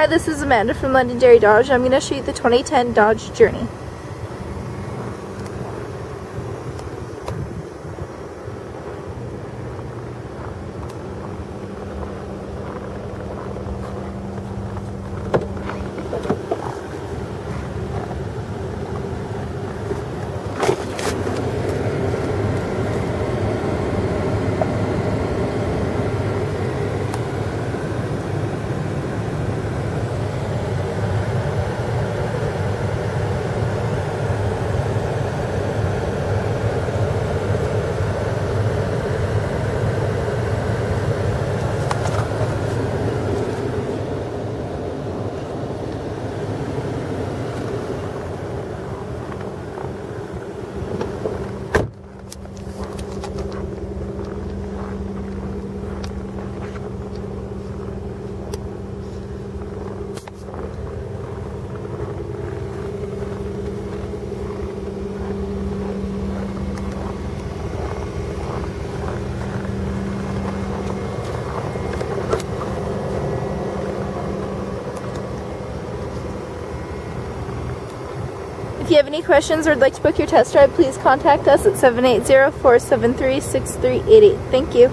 Hi, this is Amanda from Londonderry Dodge. I'm going to show you the 2010 Dodge Journey. If you have any questions or would like to book your test drive, please contact us at 780-473-6388. Thank you.